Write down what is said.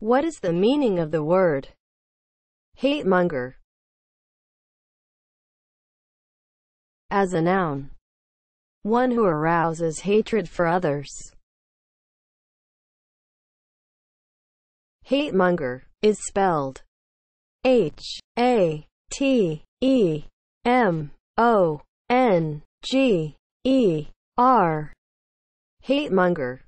What is the meaning of the word hate monger? As a noun, one who arouses hatred for others. Hate monger is spelled H A T E M O N G E R. Hate monger